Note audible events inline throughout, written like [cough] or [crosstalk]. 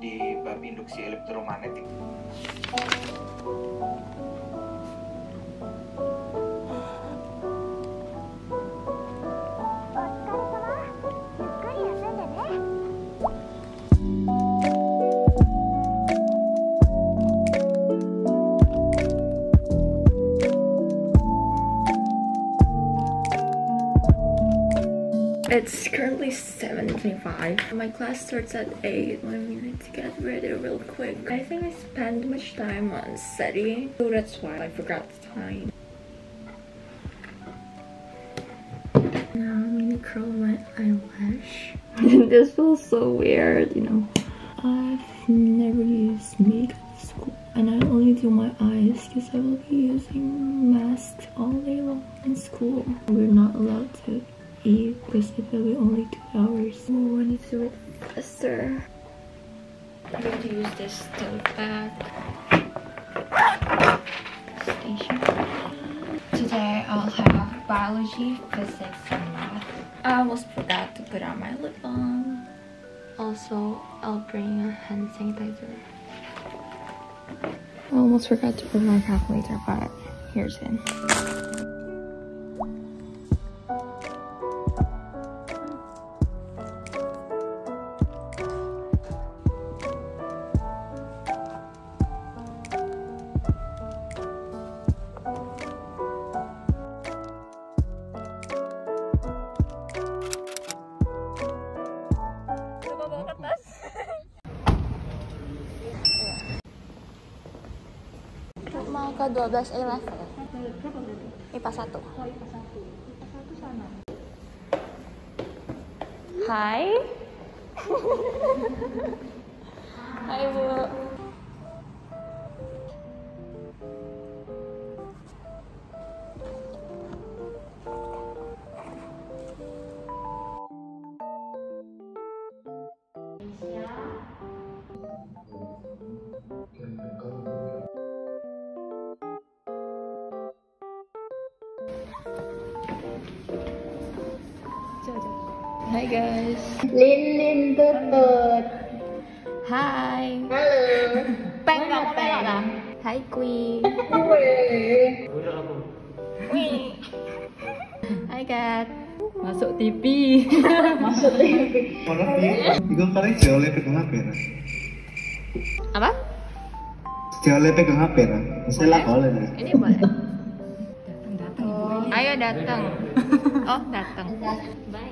Di bab induksi elektromagnetik. It's currently 7.25. My class starts at 8. I need to get ready real quick. I think I spend much time on studying, so that's why I forgot the time. Now I'm gonna curl my eyelash. [laughs] this feels so weird, you know. I've never used makeup in school. And I only do my eyes because I will be using masks all day long in school. We're not allowed to eat because it will be only two hours. Oh, I need to do it faster. I'm going to use this tote bag. Station. Today I'll have biology, physics, and math. I almost forgot to put on my lip balm. Also, I'll bring a hand sanitizer. I almost forgot to bring my calculator, but here's it. Mau ke 12 A level. IPA 1 Hai. [laughs] Hai Bu Hai guys Lilin tutut. Hai Halo. Peng dong peng Hai Kui Gue. Hai Kat Masuk TV [laughs] Masuk TV. Malah piye? Iku paling jauh pegang HP. Apa? Jauh pegang HP ra. Bisa lah boleh. Ini boleh [laughs] Ayo datang Oh datang Bye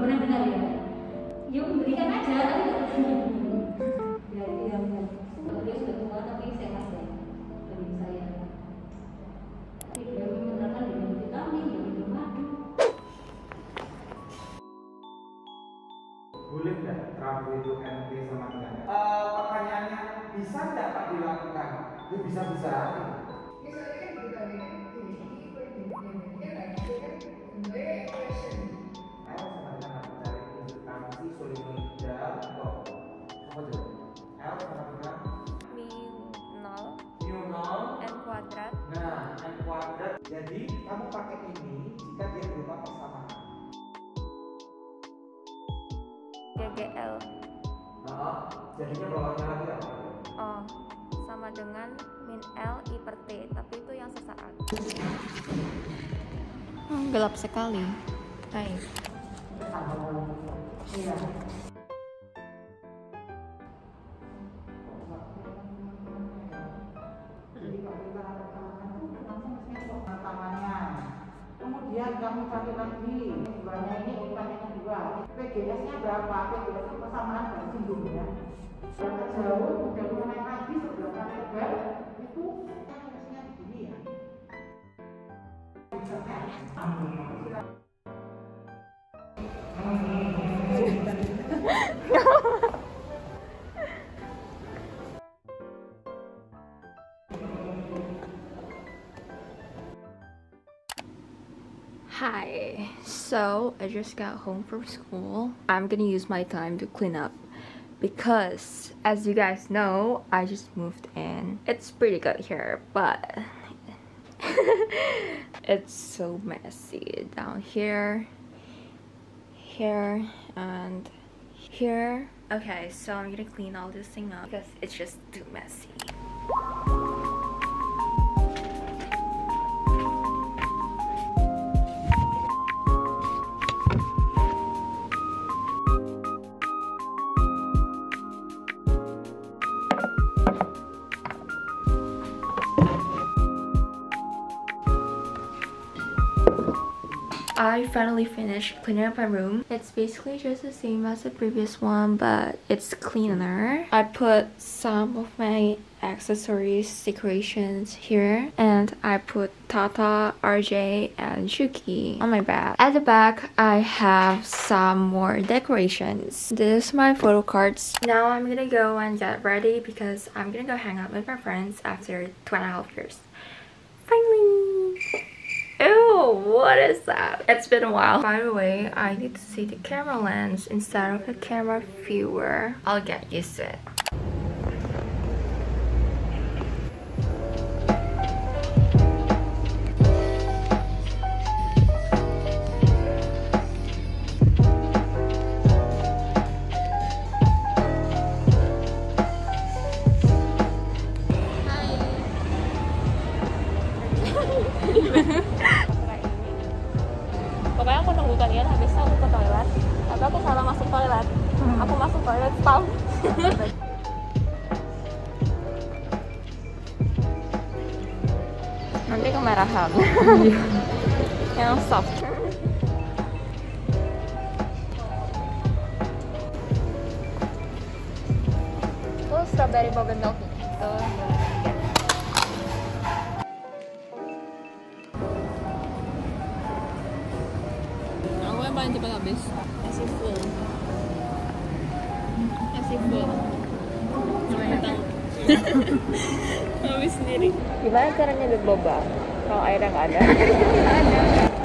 Ya berikan aja tapi ya ya ya. Dia sudah tua tapi sehat ya saya. Dia menerapkan dia minum vitamin, dia minum madu. boleh nggak terapi itu NP sama dengan Eh, pertanyaannya bisa nggak Pak dilakukan? Ya bisa bisa. GGL Nah, jadinya bawahnya lagi apa? Oh sama dengan min L I per T Tapi itu yang sesaat Hmm, Gelap sekali Hai Iya. Jadi kalau kita ada tangan itu langsung kesengok tangannya. Kemudian kamu cari lagi sebelahnya ini. PGS-nya berapa? PGS itu persamaan dari singgung ya. Berapa jauh, udah mulai lagi sebelah kanan lebar itu PGS-nya begini ya. Hi, so I just got home from school. I'm gonna use my time to clean up because, as you guys know, I just moved in. It's pretty good here, but [laughs] it's so messy down here, here, and here. Okay, so I'm gonna clean all this thing up because it's just too messy. I finally finished cleaning up my room. It's basically just the same as the previous one, but it's cleaner. I put some of my accessories, decorations here, and I put Tata, RJ, and Shuki on my bed. At the back, I have some more decorations. This is my photo cards. Now I'm gonna go and get ready because I'm gonna go hang out with my friends after two and a half years. Finally! Ew, what is that? It's been a while. By the way, I need to see the camera lens instead of the camera viewer. I'll get used to it. Kalian habis aku ke toilet. Tapi aku salah masuk toilet. Aku masuk toilet stop. [laughs] Nanti kemerahan. [laughs] Yang soft. Itu strawberry bougainville itu yang paling cepat habis. Nasi full. Nasi full. Namanya tahu. [laughs] habis sendiri. Gimana caranya nyedot boba? Kalau airnya nggak ada? ada.